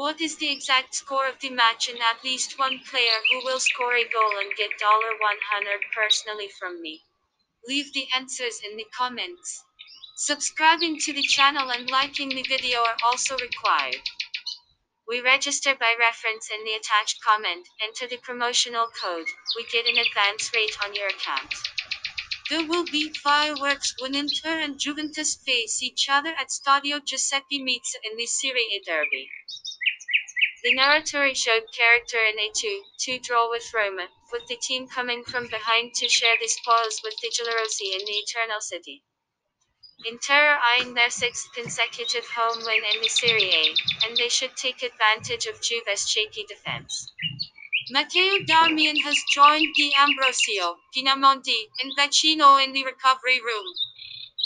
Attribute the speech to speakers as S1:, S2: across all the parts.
S1: What is the exact score of the match and at least one player who will score a goal and get 100 personally from me? Leave the answers in the comments. Subscribing to the channel and liking the video are also required. We register by reference in the attached comment, enter the promotional code, we get an advance rate on your account. There will be fireworks when Inter and Juventus face each other at Stadio Giuseppe Meazza in the Serie A derby. The Nerazzurri showed character in a 2-2 draw with Roma, with the team coming from behind to share the spoils with the Giallorossi in the Eternal City. Inter are eyeing their sixth consecutive home win in the Serie A, and they should take advantage of Juve's shaky defense. Matteo Darmian has joined D'Ambrosio, Pinamonti, and Vecino in the recovery room.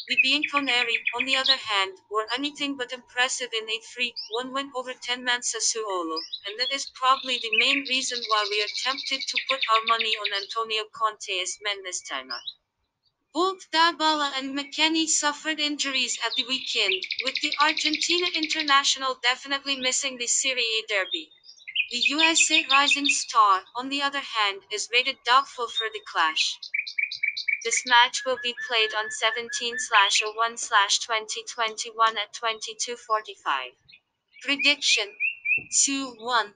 S1: The Bianconeri, on the other hand, were anything but impressive in a 3-1 win over 10-man Sassuolo, and that is probably the main reason why we are tempted to put our money on Antonio Conte's men this time out. Both Dybala and McKennie suffered injuries at the weekend, with the Argentina international definitely missing the Serie A derby. The USA rising star, on the other hand, is rated doubtful for the clash. This match will be played on 17 slash 01 2021 at 22:45. Prediction: 2-1